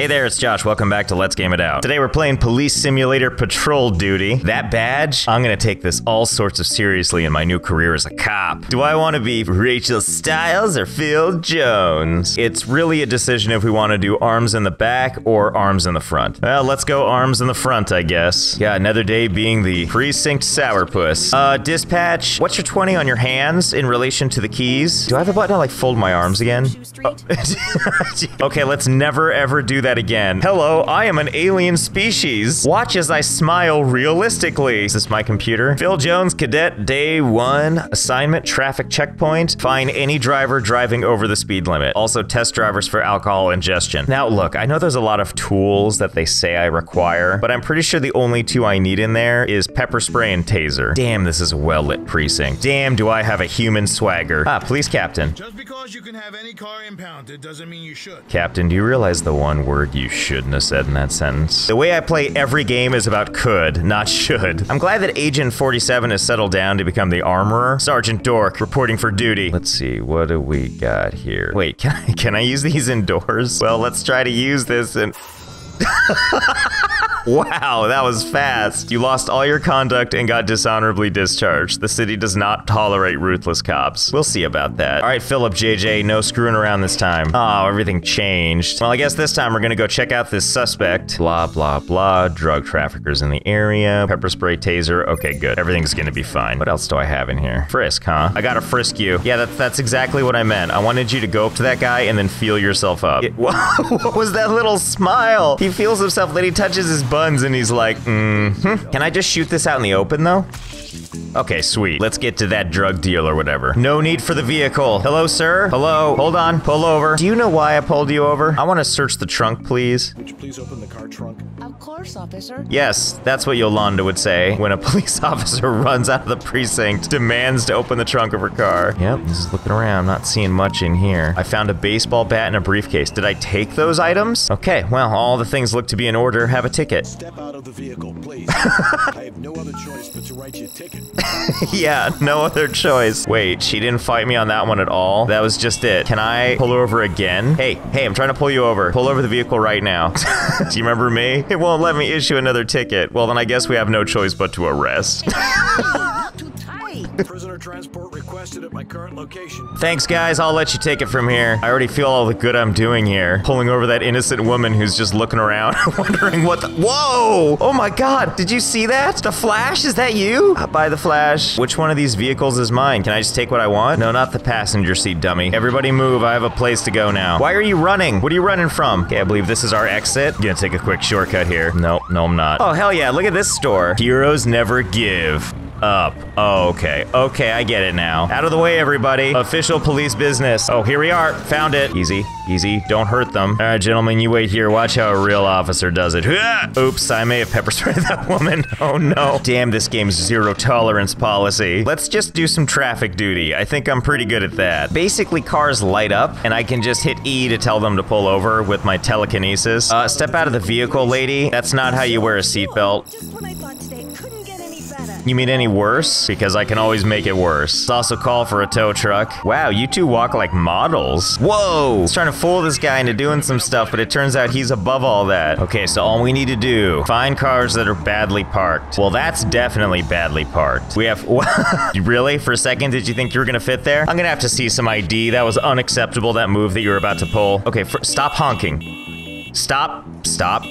Hey there, it's Josh. Welcome back to Let's Game It Out. Today we're playing Police Simulator Patrol Duty. That badge, I'm gonna take this all sorts of seriously in my new career as a cop. Do I want to be Rachel Stiles or Phil Jones? It's really a decision if we want to do arms in the back or arms in the front. Well, let's go arms in the front, I guess. Yeah, another day being the precinct sourpuss. Uh, dispatch, what's your 20 on your hands in relation to the keys? Do I have a button to like fold my arms again? Oh. okay, let's never ever do that again. Hello, I am an alien species. Watch as I smile realistically. Is this my computer? Phil Jones, cadet, day one. Assignment, traffic checkpoint. Find any driver driving over the speed limit. Also test drivers for alcohol ingestion. Now look, I know there's a lot of tools that they say I require, but I'm pretty sure the only two I need in there is pepper spray and taser. Damn, this is a well-lit precinct. Damn, do I have a human swagger. Ah, police captain. Just because you can have any car impounded doesn't mean you should. Captain, do you realize the one word you shouldn't have said in that sentence? The way I play every game is about could, not should. I'm glad that Agent 47 has settled down to become the armorer. Sergeant Dork, reporting for duty. Let's see, what do we got here? Wait, can I, can I use these indoors? Well, let's try to use this in... Wow, that was fast. You lost all your conduct and got dishonorably discharged. The city does not tolerate ruthless cops. We'll see about that. All right, Philip JJ, no screwing around this time. Oh, everything changed. Well, I guess this time we're gonna go check out this suspect. Blah, blah, blah. Drug traffickers in the area. Pepper spray, taser. Okay, good. Everything's gonna be fine. What else do I have in here? Frisk, huh? I gotta frisk you. Yeah, that's, that's exactly what I meant. I wanted you to go up to that guy and then feel yourself up. It, what was that little smile? He feels himself, then he touches his buns and he's like, mm hmm. Can I just shoot this out in the open though? Okay, sweet. Let's get to that drug deal or whatever. No need for the vehicle. Hello, sir? Hello? Hold on. Pull over. Do you know why I pulled you over? I want to search the trunk, please. Would you please open the car trunk? Of course, officer. Yes, that's what Yolanda would say when a police officer runs out of the precinct, demands to open the trunk of her car. Yep, this is looking around, not seeing much in here. I found a baseball bat and a briefcase. Did I take those items? Okay, well, all the things look to be in order. Have a ticket. Step out of the vehicle, please. I have no other choice but to write you a ticket. yeah, no other choice. Wait, she didn't fight me on that one at all? That was just it. Can I pull her over again? Hey, hey, I'm trying to pull you over. Pull over the vehicle right now. Do you remember me? It won't let me issue another ticket. Well, then I guess we have no choice but to arrest. transport requested at my current location. Thanks, guys. I'll let you take it from here. I already feel all the good I'm doing here. Pulling over that innocent woman who's just looking around, wondering what the- Whoa! Oh my god, did you see that? The Flash? Is that you? Uh, by the Flash. Which one of these vehicles is mine? Can I just take what I want? No, not the passenger seat, dummy. Everybody move. I have a place to go now. Why are you running? What are you running from? Okay, I believe this is our exit. Gonna take a quick shortcut here. No, no, I'm not. Oh, hell yeah. Look at this store. Heroes never give up. Oh, okay. Okay, I get it now. Out of the way, everybody. Official police business. Oh, here we are. Found it. Easy, easy. Don't hurt them. All right, gentlemen, you wait here. Watch how a real officer does it. Oops, I may have pepper sprayed that woman. Oh, no. Damn, this game's zero tolerance policy. Let's just do some traffic duty. I think I'm pretty good at that. Basically, cars light up, and I can just hit E to tell them to pull over with my telekinesis. Uh, step out of the vehicle, lady. That's not how you wear a seatbelt. You mean any worse? Because I can always make it worse. Let's also call for a tow truck. Wow, you two walk like models. Whoa! Was trying to fool this guy into doing some stuff, but it turns out he's above all that. Okay, so all we need to do, find cars that are badly parked. Well, that's definitely badly parked. We have, really? For a second, did you think you were gonna fit there? I'm gonna have to see some ID. That was unacceptable, that move that you were about to pull. Okay, for, stop honking. Stop, stop.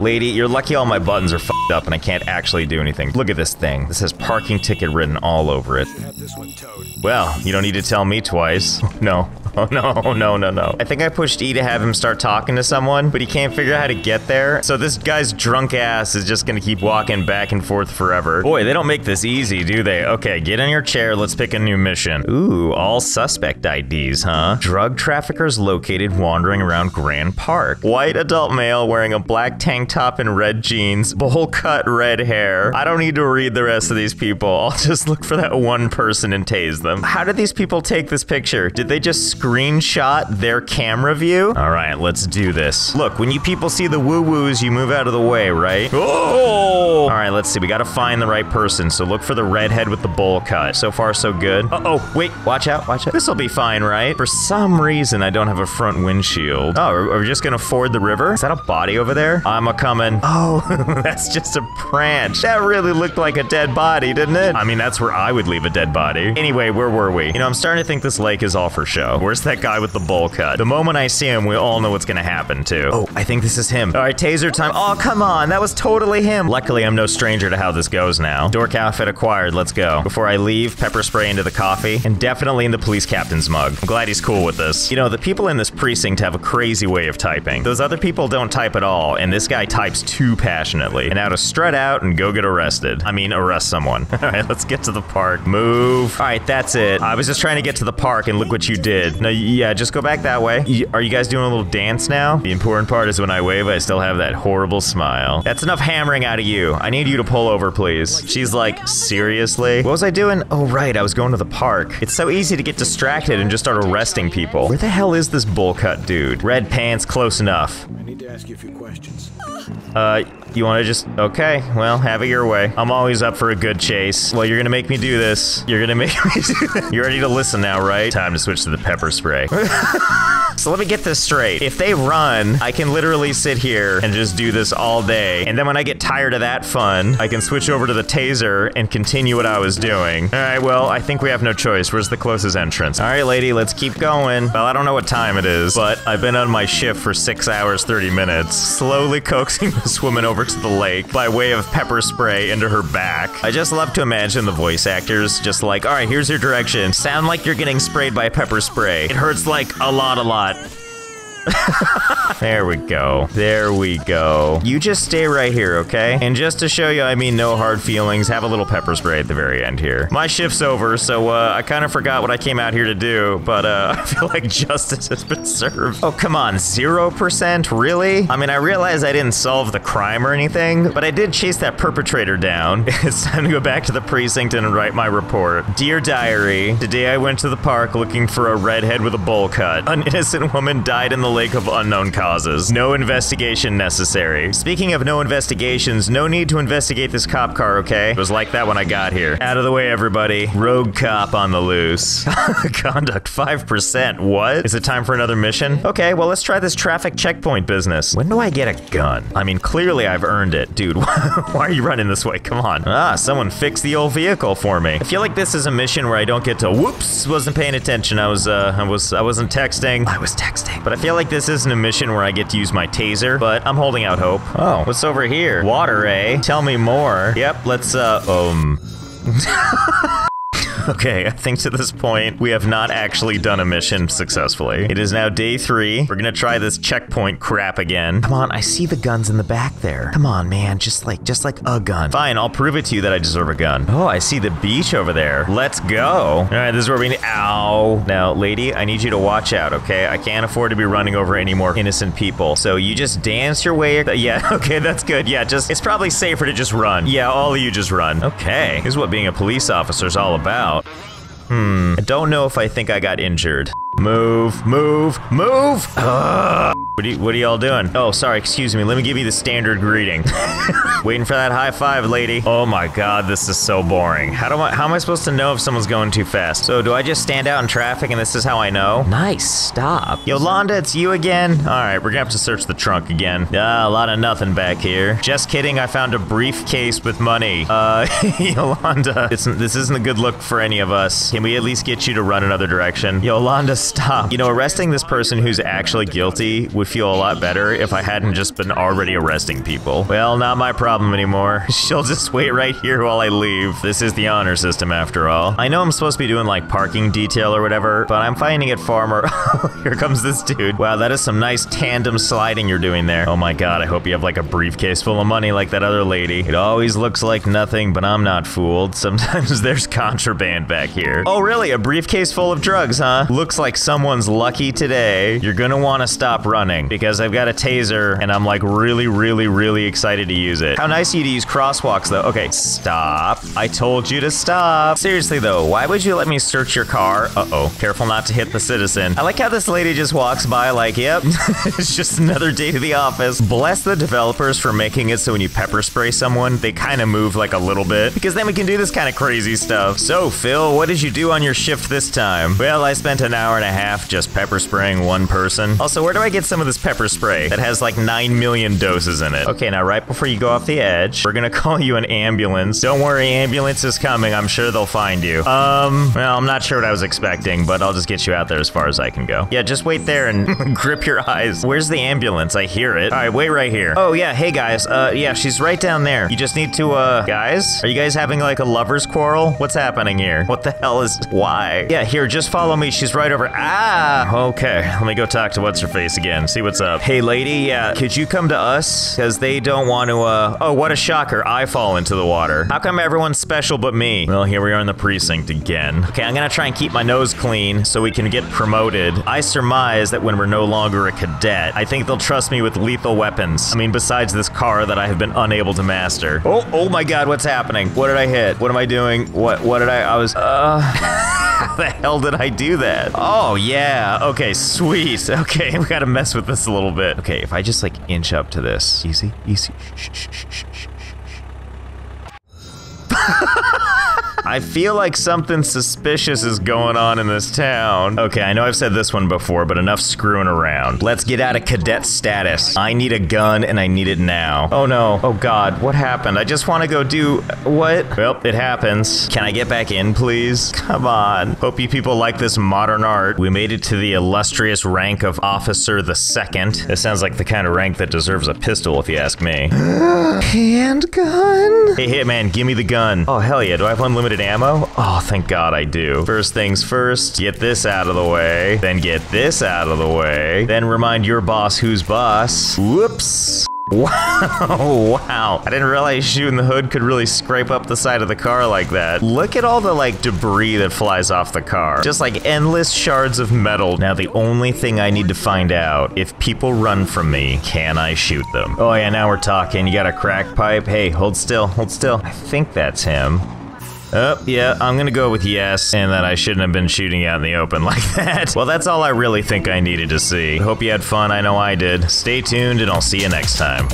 Lady, you're lucky all my buttons are fucked up and I can't actually do anything. Look at this thing. This has parking ticket written all over it. Have this one towed. Well, you don't need to tell me twice. No. Oh no, no, no, no. I think I pushed E to have him start talking to someone, but he can't figure out how to get there. So this guy's drunk ass is just gonna keep walking back and forth forever. Boy, they don't make this easy, do they? Okay, get in your chair, let's pick a new mission. Ooh, all suspect IDs, huh? Drug traffickers located wandering around Grand Park. White adult male wearing a black tank top and red jeans, bowl cut red hair. I don't need to read the rest of these people. I'll just look for that one person and tase them. How did these people take this picture? Did they just screenshot their camera view? All right, let's do this. Look, when you people see the woo-woos, you move out of the way, right? Oh! All right, let's see. We got to find the right person. So look for the redhead with the bowl cut. So far, so good. Uh-oh, wait, watch out, watch out. This will be fine, right? For some reason, I don't have a front windshield. Oh, are, we just gonna ford the river? Is that a body over there? I'm a coming. Oh, that's just a branch. That really looked like a dead body, didn't it? I mean, that's where I would leave a dead body. Anyway, where were we? You know, I'm starting to think this lake is all for show. Where's that guy with the bowl cut? The moment I see him, we all know what's gonna happen, too. Oh, I think this is him. All right, taser time. Oh, come on. That was totally him. Luckily, I'm no stranger to how this goes now. Dork outfit acquired. Let's go. Before I leave, pepper spray into the coffee, and definitely in the police captain's mug. I'm glad he's cool with this. You know, the people in this precinct have a crazy way of typing. Those other people don't type at all, and this guy types too passionately. And now to strut out and go get arrested. I mean, arrest someone. all right, let's get to the park. Move. All right, that's it. I was just trying to get to the park, and look what you did. No, yeah, just go back that way. Are you guys doing a little dance now? The important part is when I wave, I still have that horrible smile. That's enough hammering out of you. I need you to pull over, please. She's like, seriously? What was I doing? Oh, right, I was going to the park. It's so easy to get distracted and just start arresting people. Where the hell is this bowl cut dude? Red pants, close enough. I need to ask you a few questions. Uh, you want to just okay? Well, have it your way. I'm always up for a good chase. Well, you're gonna make me do this. You're gonna make me do this. You're ready to listen now, right? Time to switch to the pepper spray. So let me get this straight. If they run, I can literally sit here and just do this all day. And then when I get tired of that fun, I can switch over to the taser and continue what I was doing. All right, well, I think we have no choice. Where's the closest entrance? All right, lady, let's keep going. Well, I don't know what time it is, but I've been on my shift for six hours, 30 minutes, slowly coaxing this woman over to the lake by way of pepper spray into her back. I just love to imagine the voice actors just like, all right, here's your direction. Sound like you're getting sprayed by pepper spray. It hurts like a lot, a lot not. There we go. There we go. You just stay right here, okay? And just to show you, I mean no hard feelings, have a little pepper spray at the very end here. My shift's over, so uh, I kind of forgot what I came out here to do, but uh, I feel like justice has been served. Oh, come on, 0%? Really? I mean, I realize I didn't solve the crime or anything, but I did chase that perpetrator down. It's time to go back to the precinct and write my report. Dear Diary, today I went to the park looking for a redhead with a bowl cut. An innocent woman died in the lake of unknown causes. No investigation necessary. Speaking of no investigations, no need to investigate this cop car, okay? It was like that when I got here. Out of the way, everybody. Rogue cop on the loose. Conduct 5%. What? Is it time for another mission? Okay, well, let's try this traffic checkpoint business. When do I get a gun? I mean, clearly I've earned it. Dude, why are you running this way? Come on. Ah, someone fixed the old vehicle for me. I feel like this is a mission where I don't get to whoops, wasn't paying attention. I was uh I was I wasn't texting. I was texting. But I feel like this isn't a mission where I get to use my taser, but I'm holding out hope. Oh, what's over here? Water, eh? Tell me more. Yep, let's uh um Okay, I think to this point, we have not actually done a mission successfully. It is now day three. We're gonna try this checkpoint crap again. Come on, I see the guns in the back there. Come on, man, just like, just like a gun. Fine, I'll prove it to you that I deserve a gun. Oh, I see the beach over there. Let's go. All right, this is where we need, ow. Now, lady, I need you to watch out, okay? I can't afford to be running over any more innocent people. So you just dance your way, yeah, okay, that's good. Yeah, just, it's probably safer to just run. Yeah, all of you just run. Okay, this is what being a police officer is all about. Hmm. I don't know if I think I got injured. Move, move, move! Ugh. What are, you, what are y'all doing? Oh, sorry, excuse me. Let me give you the standard greeting. Waiting for that high five, lady. Oh my god, this is so boring. How do I how am I supposed to know if someone's going too fast? So do I just stand out in traffic and this is how I know? Nice, stop. Yolanda, it's you again? Alright, we're gonna have to search the trunk again. Ah, a lot of nothing back here. Just kidding, I found a briefcase with money. Uh, Yolanda, this isn't a good look for any of us. Can we at least get you to run another direction? Yolanda, stop. You know, arresting this person who's actually guilty would feel a lot better if I hadn't just been already arresting people. Well, not my problem anymore. She'll just wait right here while I leave. This is the honor system after all. I know I'm supposed to be doing like parking detail or whatever, but I'm finding it far more. here comes this dude. Wow, that is some nice tandem sliding you're doing there. Oh my god, I hope you have like a briefcase full of money like that other lady. It always looks like nothing, but I'm not fooled. Sometimes there's contraband back here. Oh really? A briefcase full of drugs, huh? Looks like someone's lucky today. You're gonna want to stop running happening because I've got a taser and I'm like really, really, really excited to use it. How nice of you to use crosswalks though. Okay, stop. I told you to stop. Seriously though, why would you let me search your car? Uh-oh, careful not to hit the citizen. I like how this lady just walks by like, yep, it's just another day to the office. Bless the developers for making it so when you pepper spray someone, they kind of move like a little bit because then we can do this kind of crazy stuff. So, Phil, what did you do on your shift this time? Well, I spent an hour and a half just pepper spraying one person. Also, where do I get some of this pepper spray that has like 9 million doses in it? Okay, now right before you go off the edge, we're gonna call you an ambulance. Don't worry, ambulance is coming. I'm sure they'll find you. Um, well, I'm not sure what I was expecting, but I'll just get you out there as far as I can go. Yeah, just wait there and grip your eyes. Where's the ambulance? I hear it. All right, wait right here. Oh, yeah, hey guys. Uh, yeah, she's right down there. You just need to, uh, guys? Are you guys having like a lover's quarrel? What's happening here? What the hell is, why? Yeah, here, just follow me. She's right over, ah! Okay, let me go talk to what's her face again. See what's up. Hey, lady, yeah, could you come to us? Because they don't want to, uh, oh, what a shocker. I fall into the water. How come everyone's special but me? Well, here we are in the precinct again. Okay, I'm gonna try and keep my nose clean so we can get promoted. I surmise that when we're no longer a cadet, I think they'll trust me with lethal weapons. I mean, besides this car that I have been unable to master. Oh, oh my god, what's happening? What did I hit? What am I doing? What, what did I, I was, uh... How the hell did I do that? Oh, yeah. Okay, sweet. Okay, we gotta mess with this a little bit. Okay, if I just like inch up to this. Easy, easy. Shh, shh, shh. I feel like something suspicious is going on in this town. Okay, I know I've said this one before, but enough screwing around. Let's get out of cadet status. I need a gun and I need it now. Oh no. Oh god, what happened? I just want to go do uh, what? Well, it happens. Can I get back in, please? Come on. Hope you people like this modern art. We made it to the illustrious rank of Officer the Second. This sounds like the kind of rank that deserves a pistol, if you ask me. Handgun? Hey, Hitman, give me the gun. Oh, hell yeah. Do I have unlimited ammo? Oh, thank God I do. First things first, get this out of the way. Then get this out of the way. Then remind your boss who's boss. Whoops. Wow, wow. I didn't realize shooting the hood could really scrape up the side of the car like that. Look at all the like debris that flies off the car. Just like endless shards of metal. Now the only thing I need to find out, if people run from me, can I shoot them? Oh yeah, now we're talking. You got a crack pipe? Hey, hold still, hold still. I think that's him. Oh, yeah, I'm gonna go with yes, and that I shouldn't have been shooting out in the open like that. Well, that's all I really think I needed to see. Hope you had fun, I know I did. Stay tuned, and I'll see you next time.